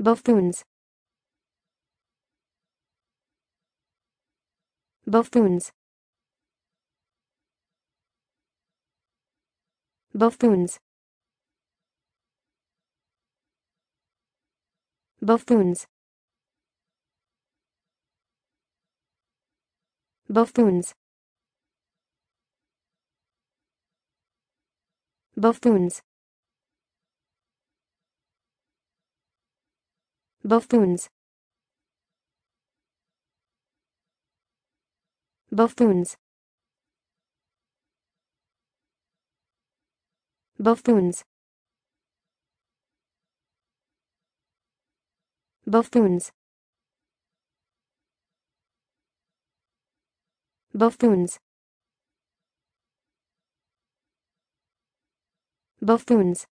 buffoons. Buffoons. Buffoons. Buffoons. Buffoons. Buffoons buffoons. Buffoons. Buffoons. Buffoons. Buffoons. Buffoons